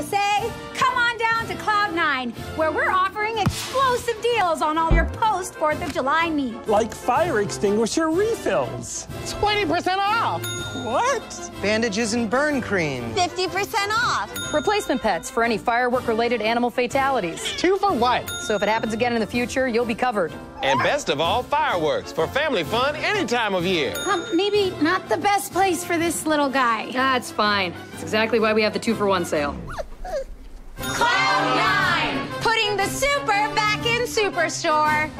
USA, come on down to Cloud9, where we're offering explosive deals on all your post 4th of July needs. Like fire extinguisher refills. 20% off. What? Bandages and burn cream. 50% off. Replacement pets for any firework related animal fatalities. Two for what? So if it happens again in the future, you'll be covered. And best of all, fireworks for family fun any time of year. Um, maybe not the best place for this little guy. That's fine. That's exactly why we have the two for one sale. super back in Superstore.